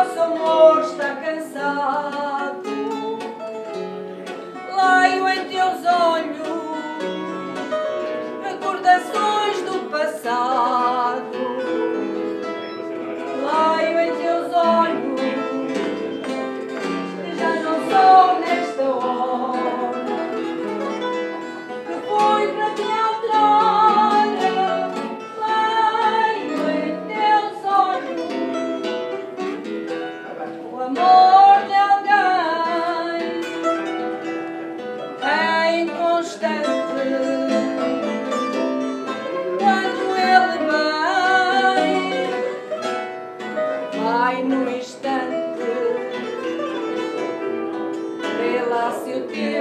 nosso amor está cansado. fácil ter.